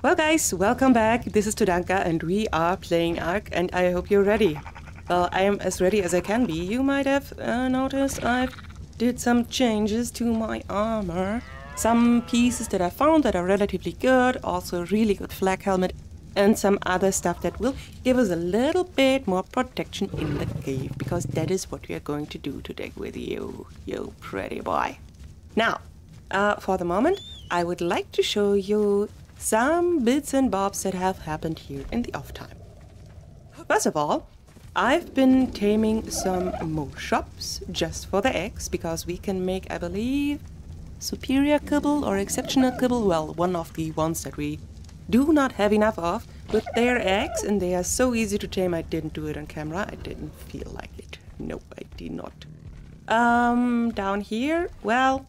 Well, guys, welcome back. This is Todanka, and we are playing Ark, and I hope you're ready. Well, I am as ready as I can be. You might have uh, noticed I've did some changes to my armor. Some pieces that I found that are relatively good, also a really good flak helmet, and some other stuff that will give us a little bit more protection in the cave, because that is what we are going to do today with you, you pretty boy. Now, uh, for the moment, I would like to show you some bits and bobs that have happened here in the off time. First of all, I've been taming some Moschops just for the eggs because we can make, I believe, superior kibble or exceptional kibble. Well, one of the ones that we do not have enough of with their eggs, and they are so easy to tame. I didn't do it on camera. I didn't feel like it. No, I did not. Um, down here, well,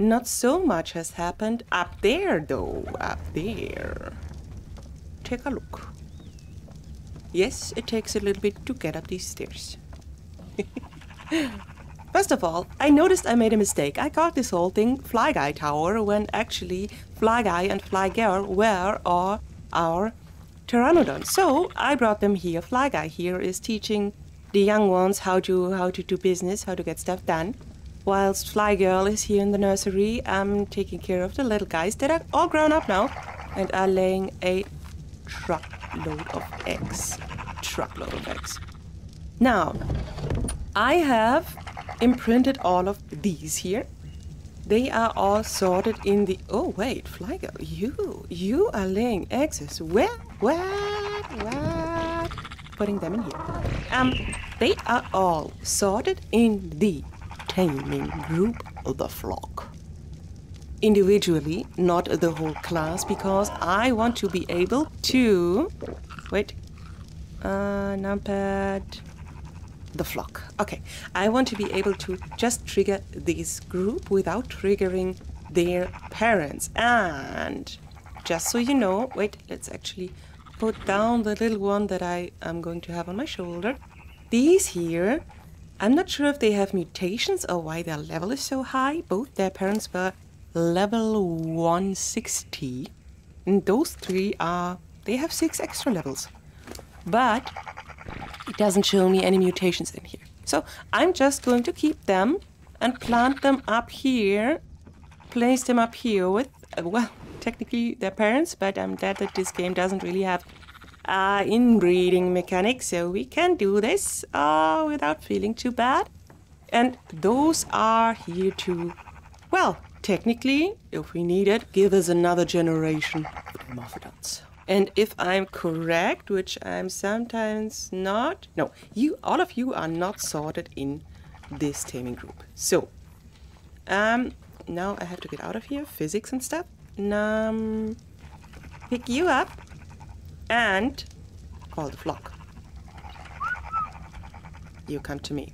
not so much has happened. Up there, though, up there. Take a look. Yes, it takes a little bit to get up these stairs. First of all, I noticed I made a mistake. I called this whole thing Fly Guy Tower when actually Fly Guy and Fly Girl were our, our. So I brought them here. Fly Guy here is teaching the young ones how to how to do business, how to get stuff done. Whilst Fly Girl is here in the nursery, I'm taking care of the little guys that are all grown up now and are laying a truckload of eggs. Truckload of eggs. Now, I have imprinted all of these here. They are all sorted in the. Oh wait, Fly Girl, you you are laying eggs as well. What? What? Putting them in here. Um, they are all sorted in the taming group, the flock. Individually, not the whole class, because I want to be able to. Wait. Uh, numpad. The flock. Okay. I want to be able to just trigger this group without triggering their parents. And just so you know, wait, let's actually put down the little one that I am going to have on my shoulder. These here I'm not sure if they have mutations or why their level is so high. Both their parents were level 160. And those three are, they have six extra levels. But it doesn't show me any mutations in here. So I'm just going to keep them and plant them up here, place them up here with, uh, well, technically their parents, but I'm glad that this game doesn't really have uh, inbreeding mechanics, so we can do this uh, without feeling too bad. And those are here to, well, technically, if we need it, give us another generation of Morphodons. And if I'm correct, which I'm sometimes not, no, you, all of you are not sorted in this taming group. So, um, now I have to get out of here, physics and stuff. Um, pick you up and call the flock. You come to me.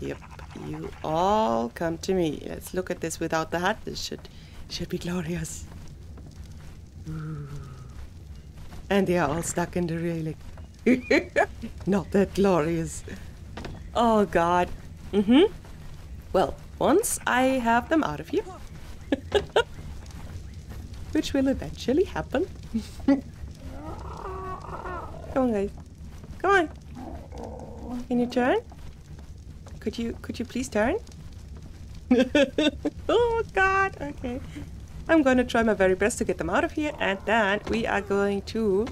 Yep, you all come to me. Let's look at this without the hat. This should should be glorious. And they are all stuck in the railing. Not that glorious. Oh God. Mm-hmm. Well, once I have them out of here, which will eventually happen. Come on, guys. Come on. Can you turn? Could you could you please turn? oh God. Okay. I'm going to try my very best to get them out of here, and then we are going to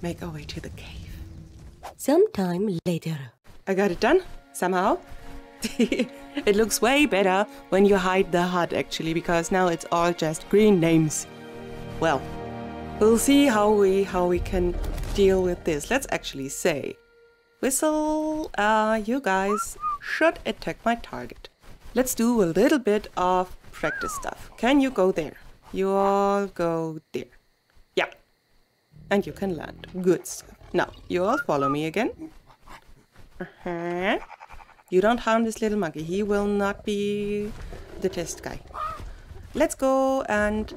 make our way to the cave. Sometime later. I got it done somehow. it looks way better when you hide the HUD actually, because now it's all just green names. Well, we'll see how we how we can deal with this. Let's actually say, Whistle, uh, you guys should attack my target. Let's do a little bit of practice stuff. Can you go there? You all go there. Yeah. And you can land. Good. Now, you all follow me again. Uh-huh. You don't harm this little monkey. He will not be the test guy. Let's go and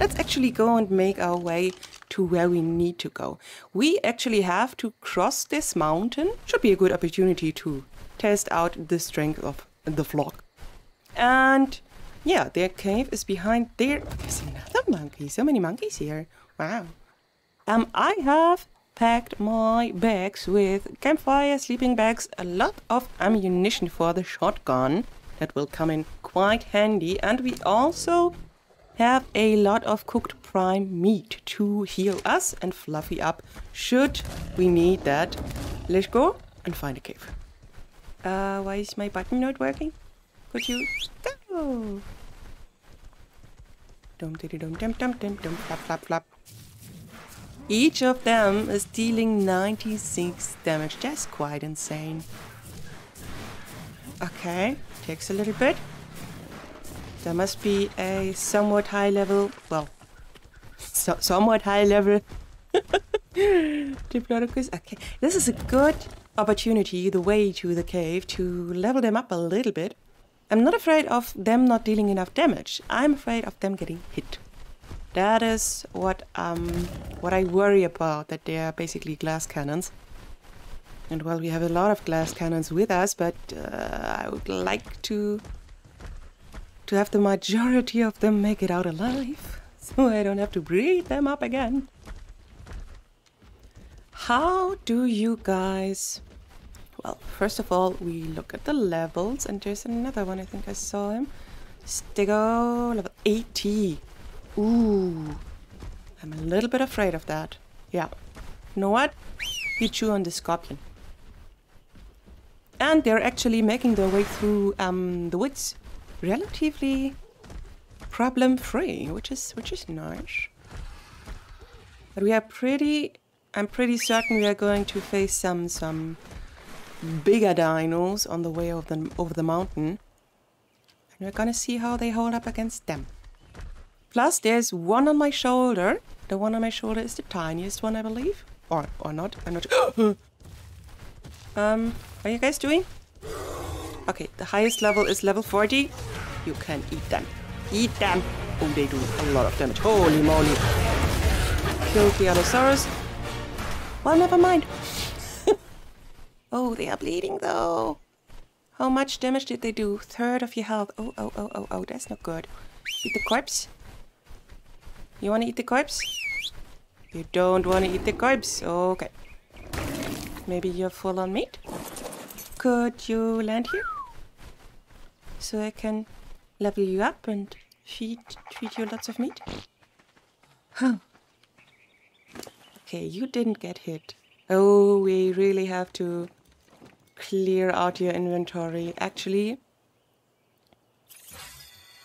let's actually go and make our way to where we need to go. We actually have to cross this mountain. Should be a good opportunity to test out the strength of the flock. And yeah, their cave is behind there. There's another monkey. So many monkeys here. Wow. Um, I have packed my bags with campfire, sleeping bags, a lot of ammunition for the shotgun. That will come in quite handy. And we also have a lot of cooked prime meat to heal us and Fluffy up should we need that. Let's go and find a cave. Uh, why is my button not working? Could you flap. Each of them is dealing 96 damage. That's quite insane. Okay, takes a little bit. There must be a somewhat high level, well, so, somewhat high level Diplodocus. Okay, this is a good opportunity, the way to the cave, to level them up a little bit. I'm not afraid of them not dealing enough damage. I'm afraid of them getting hit. That is what um what I worry about. That they are basically glass cannons. And well, we have a lot of glass cannons with us, but uh, I would like to to have the majority of them make it out alive, so I don't have to breed them up again. How do you guys... Well, first of all, we look at the levels, and there's another one, I think I saw him. Stego, level 80. Ooh, I'm a little bit afraid of that. Yeah. You know what? You chew on the scorpion. And they're actually making their way through um, the woods relatively problem-free, which is which is nice. But we are pretty. I'm pretty certain we are going to face some some bigger dinos on the way over the over the mountain, and we're gonna see how they hold up against them. Plus, there's one on my shoulder. The one on my shoulder is the tiniest one, I believe, or or not. I'm not. um, are you guys doing? Okay, the highest level is level 40. You can eat them. Eat them! Oh, they do a lot of damage. Holy moly. Kill the Allosaurus. Well, never mind. oh, they are bleeding though. How much damage did they do? Third of your health. Oh, oh, oh, oh, oh, that's not good. Eat the corpse. You want to eat the corpse? You don't want to eat the corpse. Okay. Maybe you're full on meat? Could you land here? So I can level you up and feed, feed you lots of meat? Huh. Okay, you didn't get hit. Oh, we really have to clear out your inventory. Actually,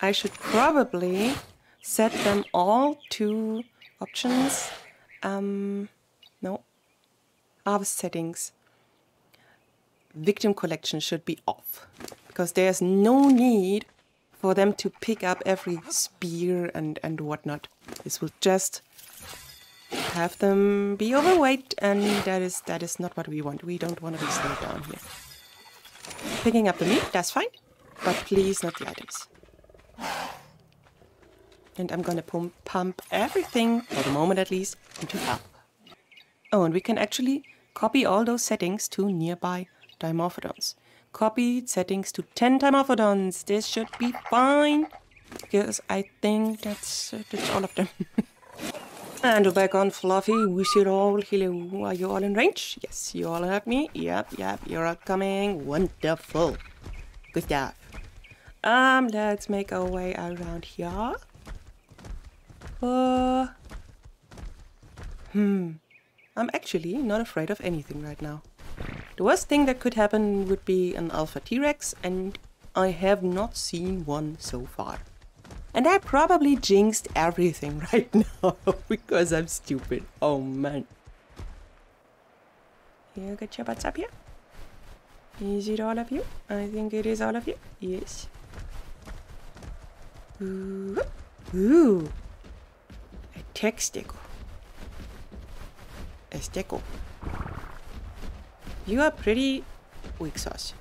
I should probably set them all to options. Um, no. Harvest settings. Victim collection should be off because there's no need for them to pick up every spear and, and whatnot. This will just have them be overweight and that is that is not what we want. We don't want to be slowed down here. Picking up the meat, that's fine, but please not the items. And I'm gonna pump, pump everything, for the moment at least, into health. Oh, and we can actually copy all those settings to nearby Dimorphodons copied settings to 10 time Dimorphodons. This should be fine. Because I think that's, uh, that's all of them. and we're back on Fluffy. We see all. Hello. Are you all in range? Yes, you all have me. Yep, yep. You're all coming. Wonderful. Good job. Um, let's make our way around here. Uh, hmm. I'm actually not afraid of anything right now. The worst thing that could happen would be an Alpha T-Rex, and I have not seen one so far. And I probably jinxed everything right now because I'm stupid. Oh man. You get your butts up here. Is it all of you? I think it is all of you. Yes. Ooh. Ooh. A tech sticker. You are pretty weak sauce.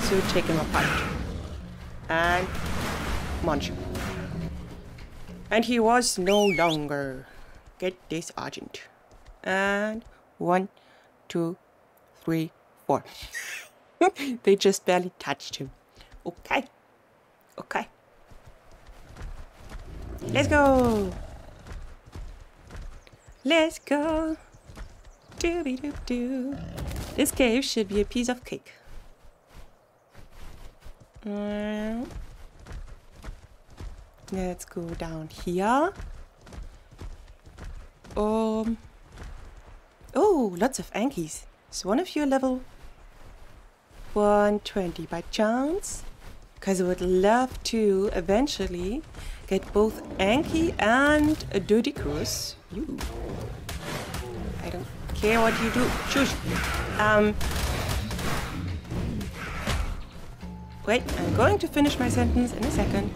So take him apart. And munch him. And he was no longer. Get this Argent. And one, two, three, four. they just barely touched him. Okay. Okay. Let's go. Let's go. Doobie doop doo. This cave should be a piece of cake. Let's go down here. Um. Oh, lots of Ankies. Is one of you level 120 by chance? Because I would love to eventually get both Anki and a Doedicurus. You. Care what you do. Shush. Um. Wait, I'm going to finish my sentence in a second.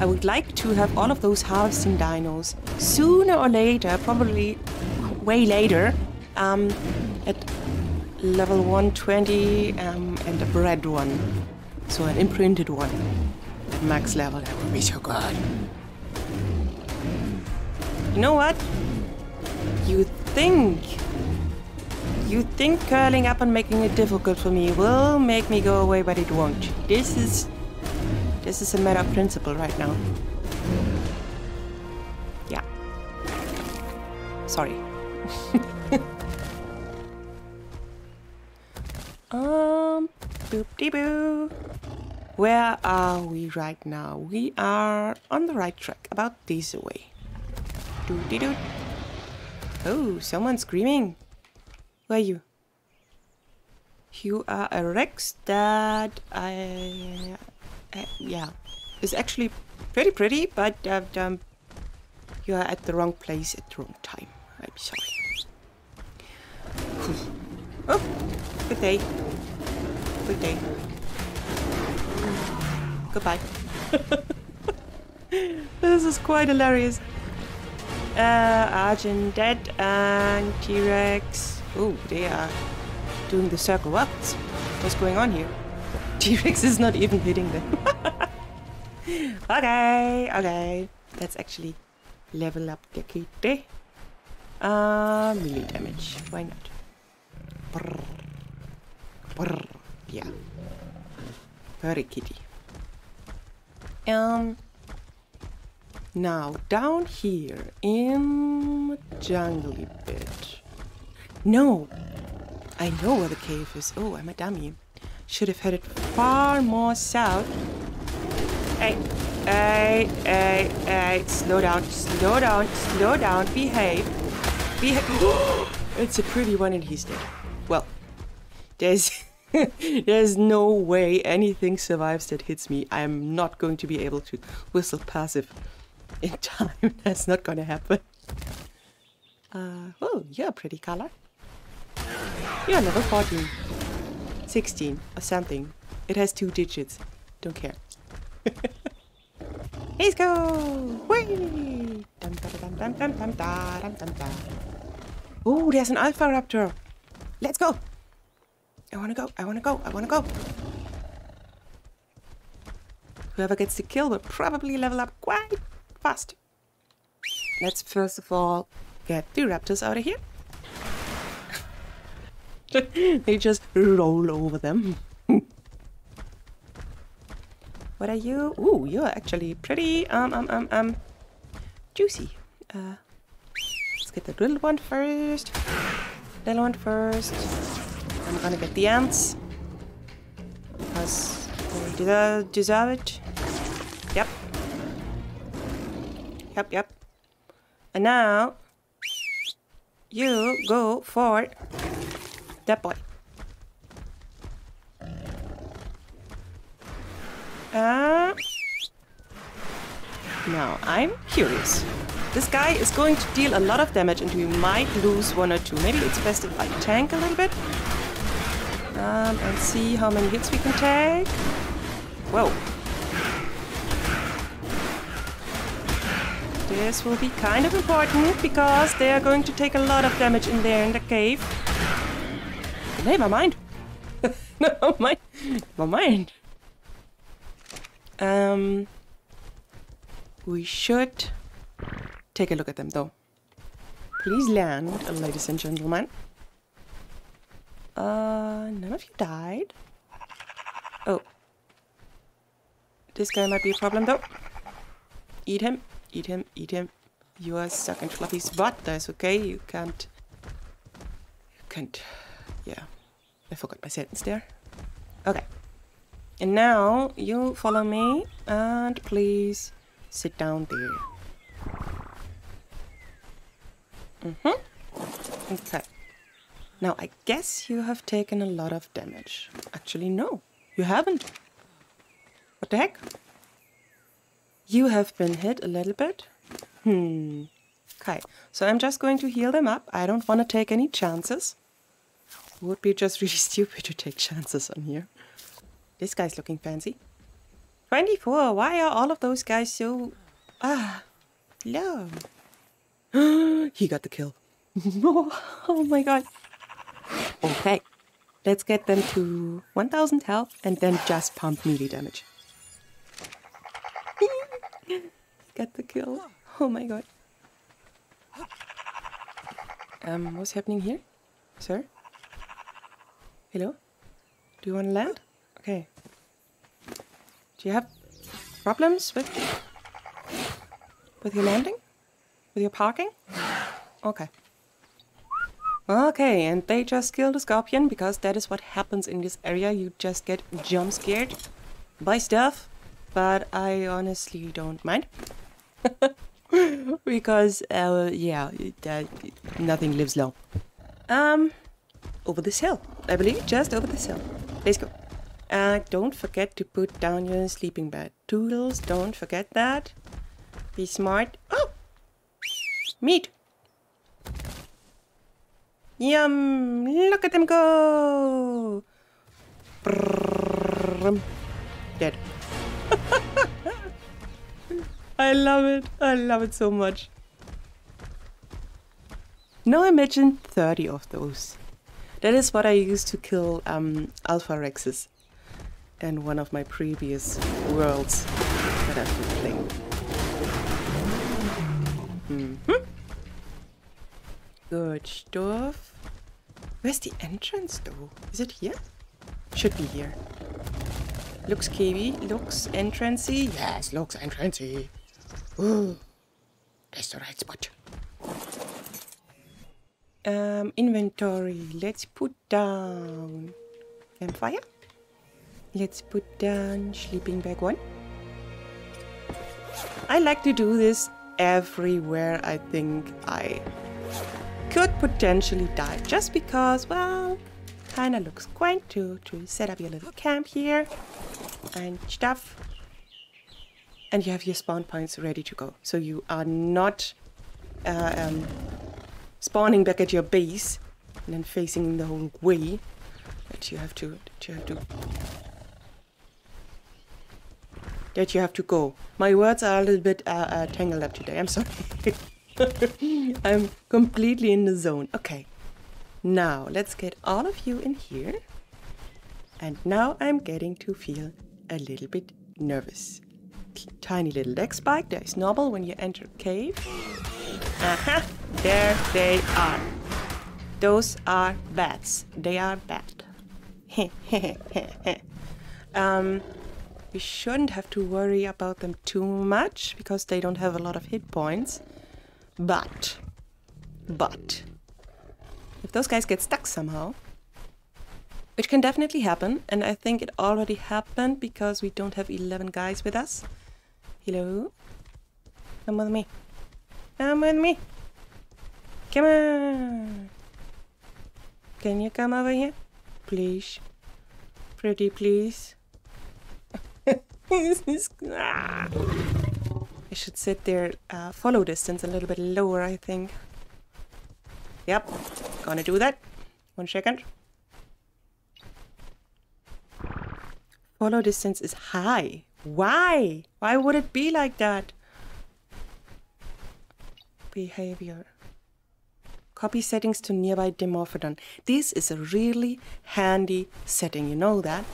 I would like to have all of those harvesting dinos sooner or later, probably way later, um, at level 120 um, and a bred one. So an imprinted one. At max level, that would be so good. You know what? You think you think curling up and making it difficult for me will make me go away, but it won't. This is this is a matter of principle right now. Yeah. Sorry. um, boop de boo. Where are we right now? We are on the right track, about this way. Doo dee doo. Oh, someone's screaming. Who are you? You are a Rex that I, uh, yeah, is actually pretty pretty, but uh, um, you are at the wrong place at the wrong time. I'm sorry. oh, good day. Good day. Goodbye. this is quite hilarious. Uh, Argent dead and T-Rex. Oh, they are doing the circle. What's, what's going on here? T-Rex is not even hitting them. okay, okay. Let's actually level up the kitty. Uh, melee damage. Why not? Brrr. Brrr. Yeah. Very kitty. Um. Now, down here in jungly bit. No! I know where the cave is. Oh, I'm a dummy. Should have headed far more south. Hey, hey, hey, hey, slow down, slow down, slow down, behave. Behave. it's a pretty one and he's dead. Well, there's there's no way anything survives that hits me. I'm not going to be able to whistle passive in time. That's not gonna happen. Uh, oh, you're a pretty color. You're level 14. 16 or something. It has two digits. Don't care. Let's go! Whee! Oh, there's an Alpha Raptor. Let's go! I wanna go, I wanna go, I wanna go. Whoever gets the kill will probably level up quite fast. Let's first of all get the raptors out of here. they just roll over them. what are you? Ooh, you're actually pretty um um um um juicy. Uh, let's get the little one first. Little one first. I'm gonna get the ants because they deserve, it. Yep. Yep, yep. And now you go for that boy. Uh, now, I'm curious. This guy is going to deal a lot of damage and we might lose one or two. Maybe it's best if I tank a little bit. Um, and see how many hits we can take. Whoa. This will be kind of important because they are going to take a lot of damage in there in the cave. Never mind. Never mind. Never mind. Um, we should take a look at them though. Please land, ladies and gentlemen. Uh, none of you died. Oh. This guy might be a problem though. Eat him. Eat him, eat him. You are stuck in Fluffy's butt. That's okay. You can't. You can't. Yeah. I forgot my sentence there. Okay. And now you follow me and please sit down there. Mm-hmm. Okay. Now I guess you have taken a lot of damage. Actually, no, you haven't. What the heck? You have been hit a little bit. Hmm. Okay, so I'm just going to heal them up. I don't want to take any chances. Would be just really stupid to take chances on here. This guy's looking fancy. 24, why are all of those guys so... Ah, low? he got the kill. oh my god. Okay, let's get them to 1000 health and then just pump melee damage. Get the kill. Oh my god. Um, what's happening here? Sir? Hello? Do you want to land? Okay. Do you have problems with with your landing? With your parking? Okay. Okay, and they just killed a scorpion because that is what happens in this area. You just get jump scared by stuff, but I honestly don't mind. because, uh, yeah, nothing lives long. Um, over this hill, I believe, just over this hill. Let's go. Uh, don't forget to put down your sleeping bag. Toodles, don't forget that. Be smart. Oh! Meat! Yum! Look at them go! Dead. I love it. I love it so much. Now imagine 30 of those. That is what I used to kill um, Alpha Rexes in one of my previous worlds that I've been playing. Mm -hmm. Good stuff. Where's the entrance though? Is it here? Should be here. Looks kiwi, looks entrancey. Yes, looks entrancey. Ooh, that's the right spot. Um, inventory. Let's put down campfire. Let's put down sleeping bag one. I like to do this everywhere I think I could potentially die just because, well, kind of looks quaint to, to set up your little camp here and stuff. And you have your spawn points ready to go. So you are not uh, um, spawning back at your base and then facing the whole way that you have to, that you have to that you have to go. My words are a little bit uh, uh, tangled up today. I'm sorry. I'm completely in the zone. Okay. Now, let's get all of you in here. And now I'm getting to feel a little bit nervous. Tiny little leg spike. That is normal when you enter a cave. Aha! There they are. Those are bats. They are bad. um, we shouldn't have to worry about them too much because they don't have a lot of hit points. But, but, if those guys get stuck somehow, which can definitely happen, and I think it already happened because we don't have 11 guys with us. Hello? Come with me. Come with me. Come on. Can you come over here? Please. Pretty please. I should sit there, uh, follow distance a little bit lower, I think. Yep, gonna do that. One second. Follow distance is high. Why? Why would it be like that? Behavior. Copy settings to nearby Dimorphodon. This is a really handy setting, you know that?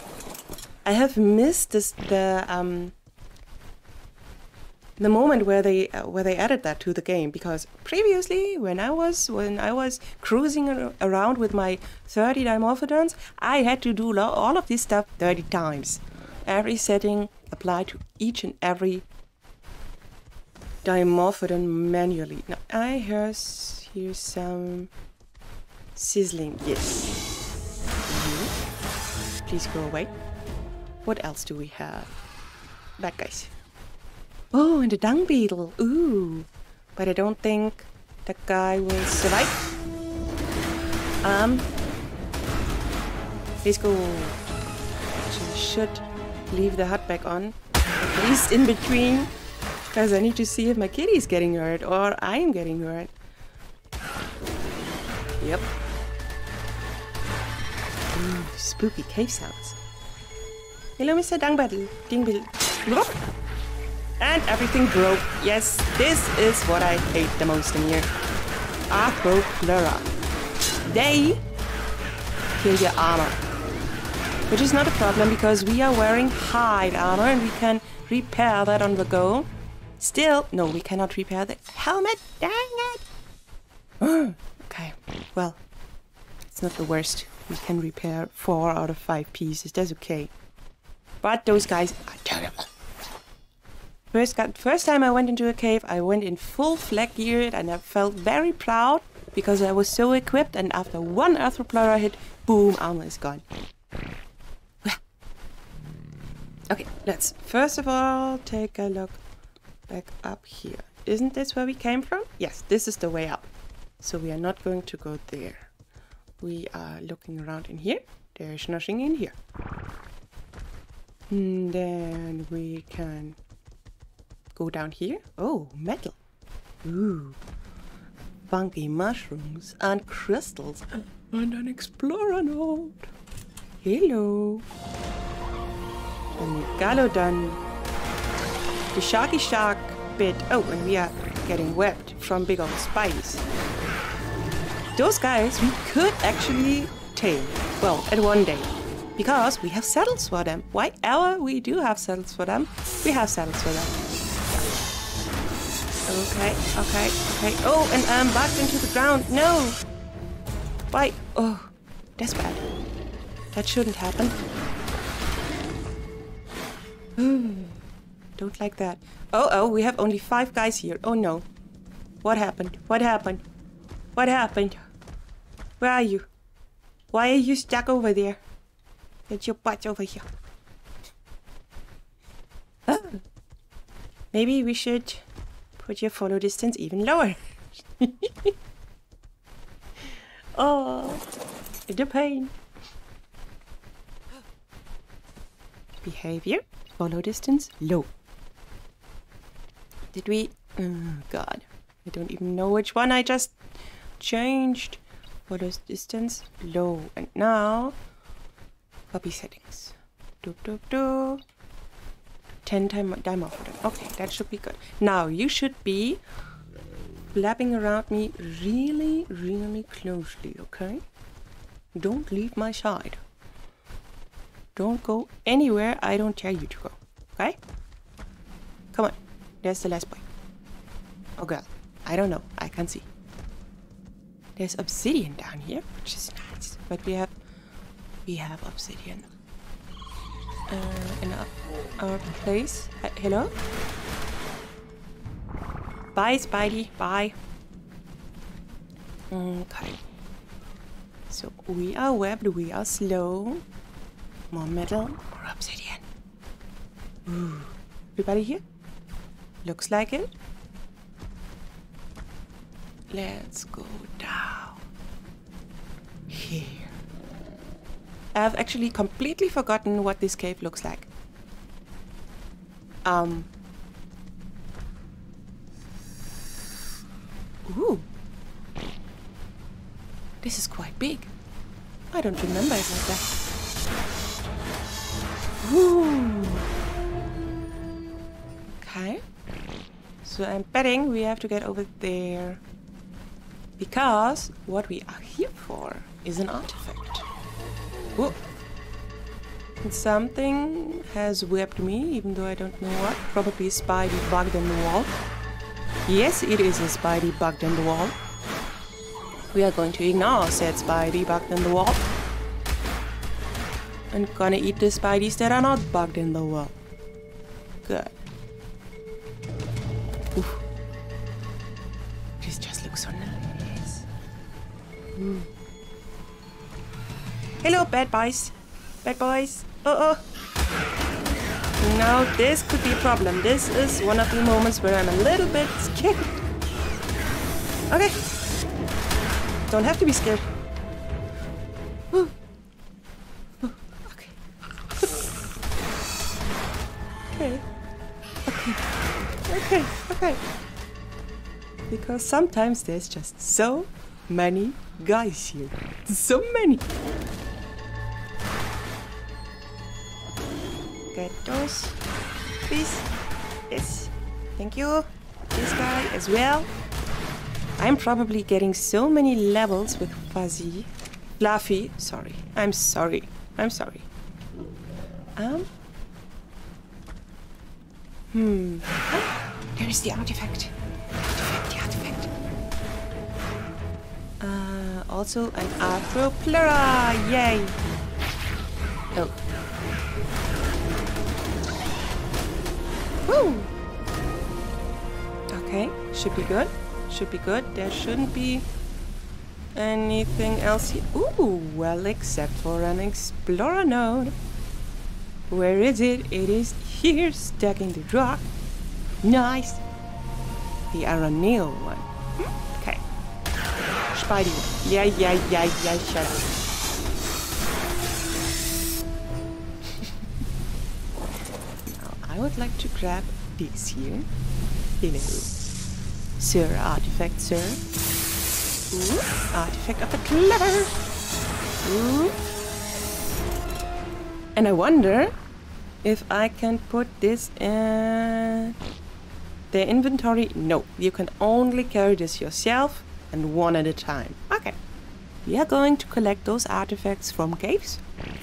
I have missed this, the um, the moment where they uh, where they added that to the game because previously when I was when I was cruising ar around with my 30 dimorphodons I had to do all of this stuff 30 times every setting applied to each and every Dimorphodon manually. Now, I hear, hear some sizzling. Yes. You. Please go away. What else do we have? Bad guys. Oh, and a dung beetle. Ooh. But I don't think that guy will survive. Um. Please go. Actually, should leave the HUD back on. At least in between. Because I need to see if my kitty is getting hurt or I'm getting hurt. Yep. Ooh, spooky cave sounds. Hello, Mr. Dungbattle. Dingbill. And everything broke. Yes, this is what I hate the most in here. Acroplura. They kill your armor. Which is not a problem because we are wearing hide armor and we can repair that on the go. Still, no, we cannot repair the helmet. Dang it! okay, well, it's not the worst. We can repair four out of five pieces. That's okay. But those guys are terrible. First, first time I went into a cave, I went in full flak gear and I felt very proud because I was so equipped. And after one Arthropleura hit, boom, armor is gone. Okay, let's first of all take a look back up here. Isn't this where we came from? Yes, this is the way up. So we are not going to go there. We are looking around in here. There's nothing in here. And then we can go down here. Oh, metal. Ooh. Funky mushrooms and crystals. And an explorer node. Hello and Galodon. The Sharky Shark bit. Oh, and we are getting webbed from big old spies. Those guys we could actually tame. Well, at one day. Because we have saddles for them. Why ever we do have saddles for them, we have saddles for them. Okay, okay, okay. Oh, and I'm backed into the ground. No! Why? Oh, that's bad. That shouldn't happen. Hmm. Don't like that. Oh, oh, we have only five guys here. Oh no. What happened? What happened? What happened? Where are you? Why are you stuck over there? Get your butt over here. Oh. Maybe we should put your follow distance even lower. oh, the pain. Behavior. Follow distance low. Did we? Oh God, I don't even know which one I just changed. Follow distance low, and now copy settings. Do do do. Ten time time off. Okay, that should be good. Now you should be flapping around me really, really closely. Okay. Don't leave my side. Don't go anywhere I don't tell you to go. Okay? There's the last boy. Oh girl. I don't know. I can't see. There's obsidian down here, which is nice. But we have we have obsidian uh, in our, our place. Uh, hello? Bye, Spidey. Bye. Okay. So we are webbed, we are slow. More metal, more obsidian. Ooh. Everybody here? Looks like it. Let's go down. Here. I've actually completely forgotten what this cave looks like. Um. Ooh. This is quite big. I don't remember it like that. Ooh. Okay. So I'm betting we have to get over there. Because what we are here for is an artifact. Whoa. Something has whipped me, even though I don't know what. Probably a spidey bugged in the wall. Yes, it is a spidey bugged in the wall. We are going to ignore said spidey bugged in the wall and gonna eat the spideys that are not bugged in the wall. Good. Oof. This just looks so nice. Mm. Hello, bad boys. Bad boys. Uh oh. Now this could be a problem. This is one of the moments where I'm a little bit scared. Okay. Don't have to be scared. Okay. okay. Okay. Okay. Okay. Because sometimes there's just so many guys here. So many. Get those, please. Yes. Thank you. This guy as well. I'm probably getting so many levels with Fuzzy. Fluffy. Sorry. I'm sorry. I'm sorry. Um. Hmm. There is the artifact. Artifact, the artifact. Uh, also an Arthropleura. Yay. Oh. Woo! Okay, should be good. Should be good. There shouldn't be anything else here. Ooh, well, except for an explorer node. Where is it? It is here, stuck in the rock. Nice. The Aranil one. Okay. Spidey. Yeah, yeah, yeah, yeah, shut up. I would like to grab this here. Hello. Sir, artifact, sir. Ooh, artifact of the clever. Ooh. And I wonder if I can put this in the inventory. No, you can only carry this yourself and one at a time. Okay. We are going to collect those artifacts from caves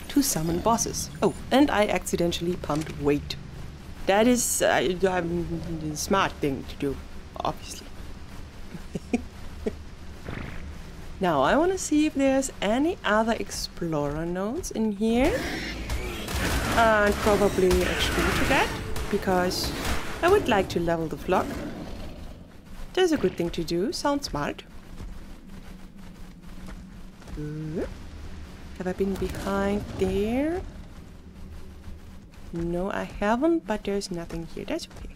to summon bosses. Oh, and I accidentally pumped weight. That is uh, um, smart thing to do, obviously. now I want to see if there's any other explorer nodes in here. And probably a tree to that, because I would like to level the flock. That's a good thing to do, sounds smart. Have I been behind there? No, I haven't, but there's nothing here. That's okay.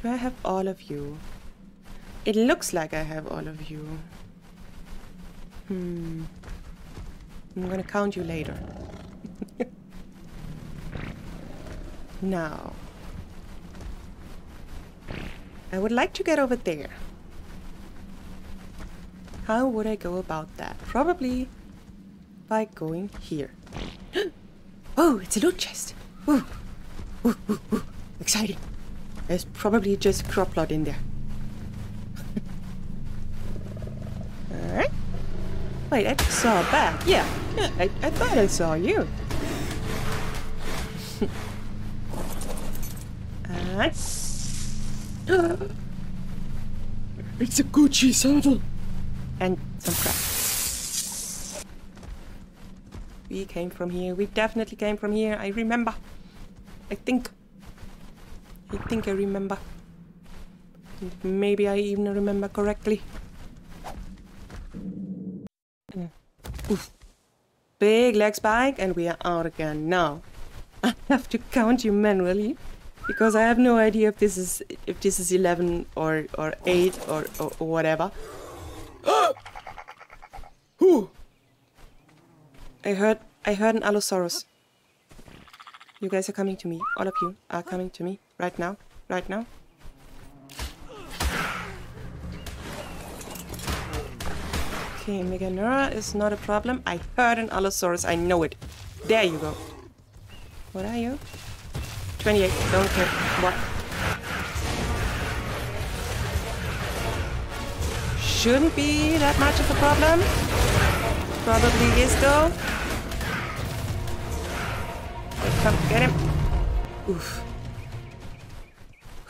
Do I have all of you? It looks like I have all of you. Hmm. I'm gonna count you later. now. I would like to get over there. How would I go about that? Probably by going here. oh, it's a loot chest. Ooh. Ooh, ooh, ooh. Exciting. There's probably just a Croplot in there. Alright. Wait, I saw a bat. Yeah, yeah I, I thought I saw you. and... it's a Gucci saddle! And some crap. We came from here. We definitely came from here. I remember. I think. I think I remember. Maybe I even remember correctly. Mm. Oof. Big leg spike and we are out again. Now, I have to count you manually because I have no idea if this is if this is 11 or or 8 or, or, or whatever. I heard I heard an Allosaurus. You guys are coming to me. All of you are coming to me right now. Right now. Okay, Meganeura is not a problem. I heard an Allosaurus. I know it. There you go. What are you? 28. Don't care. What? Shouldn't be that much of a problem. Probably is though. Come, get him. Oof.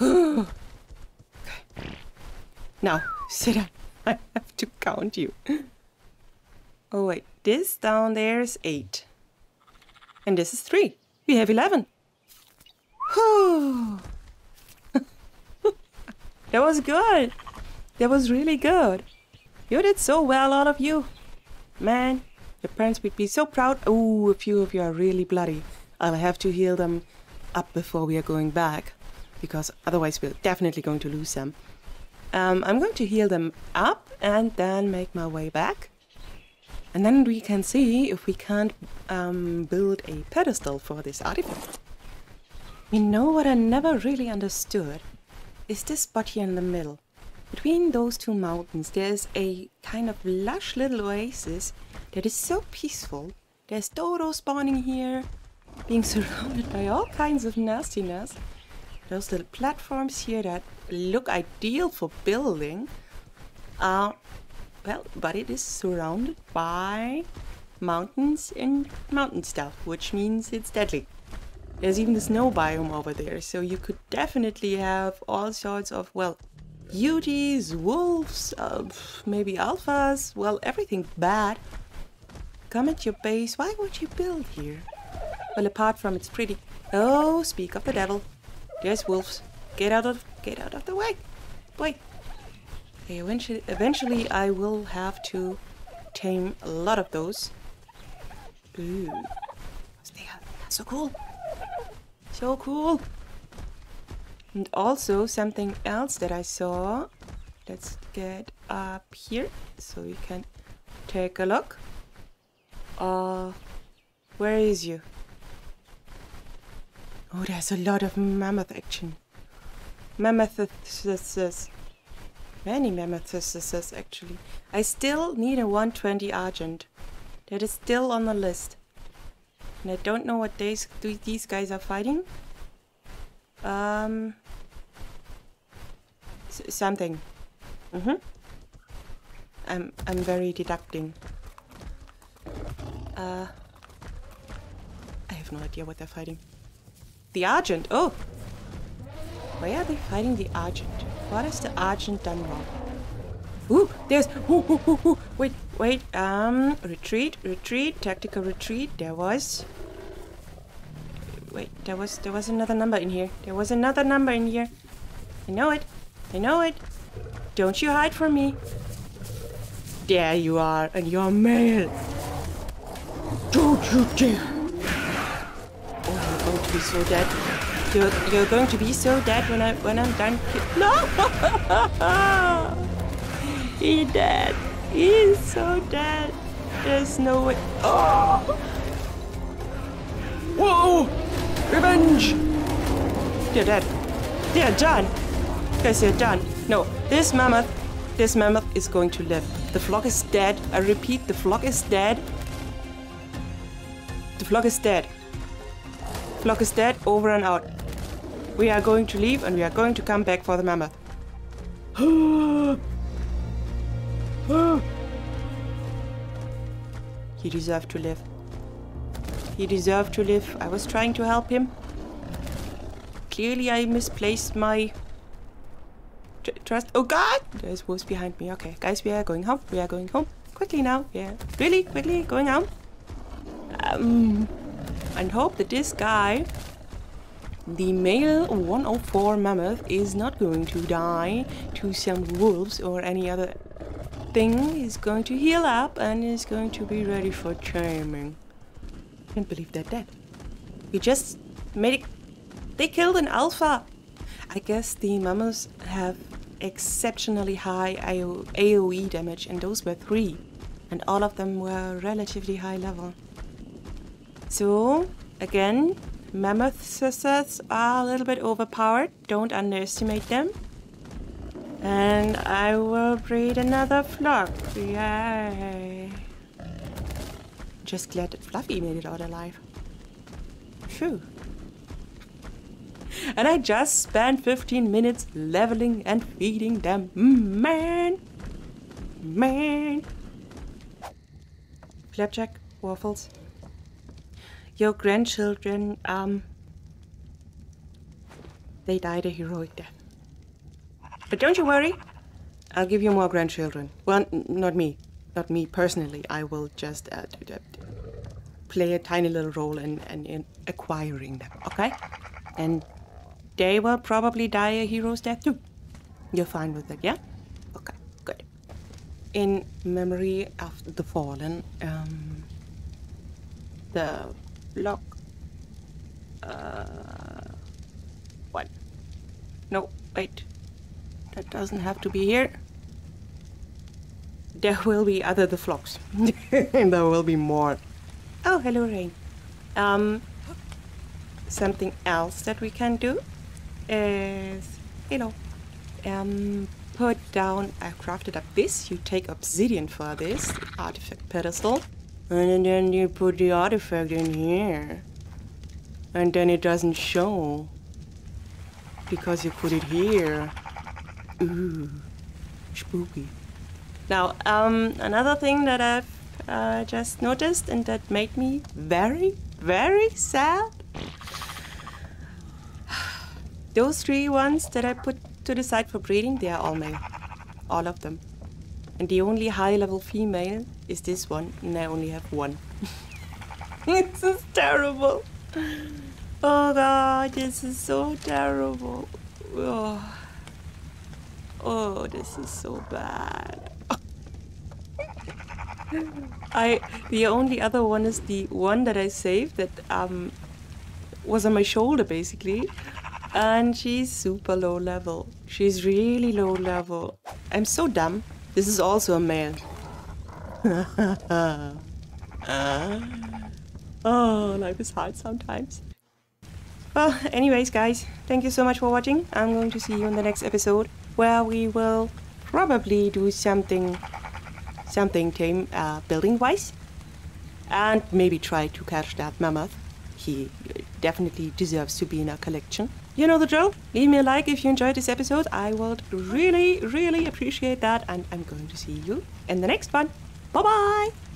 okay. Now, sit down. I have to count you. Oh wait, this down there is 8. And this is 3. We have 11. that was good. That was really good. You did so well, all of you. Man, your parents would be so proud. Oh, a few of you are really bloody. I'll have to heal them up before we are going back, because otherwise we're definitely going to lose them. Um, I'm going to heal them up and then make my way back. And then we can see if we can't um, build a pedestal for this artifact. You know what I never really understood? Is this spot here in the middle. Between those two mountains, there's a kind of lush little oasis that is so peaceful. There's dodo spawning here, being surrounded by all kinds of nastiness. Those little platforms here that look ideal for building are, well, but it is surrounded by mountains and mountain stuff, which means it's deadly. There's even the snow biome over there, so you could definitely have all sorts of, well, beauties, wolves, uh, maybe alphas, well, everything bad. Come at your base. Why would you build here? Well, apart from it's pretty. Oh, speak of the devil. There's wolves. Get out of get out of the way. Boy. Okay, eventually, eventually I will have to tame a lot of those. Ooh. They are so cool. So cool. And also something else that I saw. Let's get up here so we can take a look. Uh, where is you? Oh, there's a lot of mammoth action. Mammoths. Many mammoths, actually. I still need a 120 Argent. That is still on the list. And I don't know what days these guys are fighting. Um, something. Mm-hmm. I'm I'm very deducting. Uh, I have no idea what they're fighting. The Argent. Oh, why are they fighting the Argent? What has the Argent done wrong? Ooh, there's. Ooh, ooh, ooh, ooh. Wait, wait. Um, retreat, retreat, tactical retreat. There was. Wait, there was there was another number in here. There was another number in here. I know it. I know it. Don't you hide from me. There you are, and you're male. Don't you dare. Oh, you're going to be so dead. You're, you're going to be so dead when I when I'm done. No! He's dead. He's so dead. There's no way. Oh! Whoa! Revenge! They're dead. They're done. Guys, they're done. No, this mammoth, this mammoth is going to live. The flock is dead. I repeat, the flock is dead. The flock is dead. Flock is dead, over and out. We are going to leave and we are going to come back for the mammoth. he deserved to live. He deserved to live. I was trying to help him. Clearly I misplaced my tr trust. Oh god! There's wolves behind me. Okay, guys, we are going home. We are going home. Quickly now. Yeah, really quickly going home. Um, and hope that this guy the male 104 mammoth is not going to die to some wolves or any other thing. is going to heal up and is going to be ready for taming. Can't believe they're dead. We just made it. They killed an alpha. I guess the mammoths have exceptionally high AoE damage, and those were three, and all of them were relatively high level. So, again, Mammoth sisters are a little bit overpowered. Don't underestimate them. And I will breed another flock. Yay. Just glad that Fluffy made it out alive. Phew. And I just spent 15 minutes leveling and feeding them. Man. Man. Flapjack, waffles your grandchildren, um, they died a heroic death. But don't you worry, I'll give you more grandchildren. Well, not me, not me personally. I will just uh, play a tiny little role in, in, in acquiring them, okay? And they will probably die a hero's death too. You're fine with that, yeah? Okay. Good. In memory of the fallen. Um, the block. Uh, what? No, wait. That doesn't have to be here. There will be other the flocks. and there will be more. Oh, hello, Rain. Um, something else that we can do is, you know, um, put down, I crafted up this, you take obsidian for this, artifact pedestal, and then you put the artifact in here. And then it doesn't show. Because you put it here. Ooh, spooky. Now, um, another thing that I've uh, just noticed and that made me very, very sad. Those three ones that I put to the side for breeding, they are all male. All of them. And the only high level female is this one, and I only have one. this is terrible. Oh god, this is so terrible. Oh, oh this is so bad. I the only other one is the one that I saved that um was on my shoulder basically. And she's super low level. She's really low level. I'm so dumb. This is also a male. oh, life is hard sometimes. Well, anyways, guys, thank you so much for watching. I'm going to see you in the next episode where we will probably do something, something tame uh, building wise, and maybe try to catch that mammoth. He definitely deserves to be in our collection. You know the drill. Leave me a like if you enjoyed this episode. I would really, really appreciate that. And I'm going to see you in the next one. Bye bye.